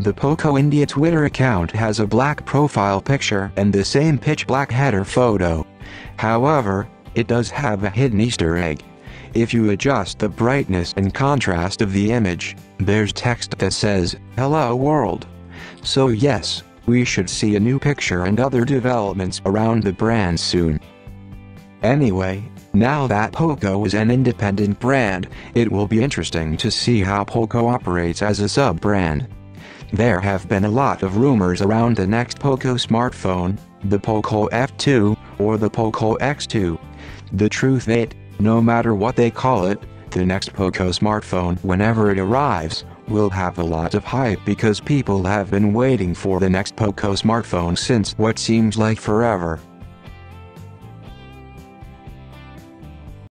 The Poco India Twitter account has a black profile picture and the same pitch black header photo. However, it does have a hidden Easter egg. If you adjust the brightness and contrast of the image, there's text that says, Hello World. So yes, we should see a new picture and other developments around the brand soon. Anyway, now that Poco is an independent brand, it will be interesting to see how Poco operates as a sub-brand. There have been a lot of rumors around the next Poco smartphone, the Poco F2, or the Poco X2. The truth is, no matter what they call it, the next Poco smartphone whenever it arrives, will have a lot of hype because people have been waiting for the next Poco smartphone since what seems like forever.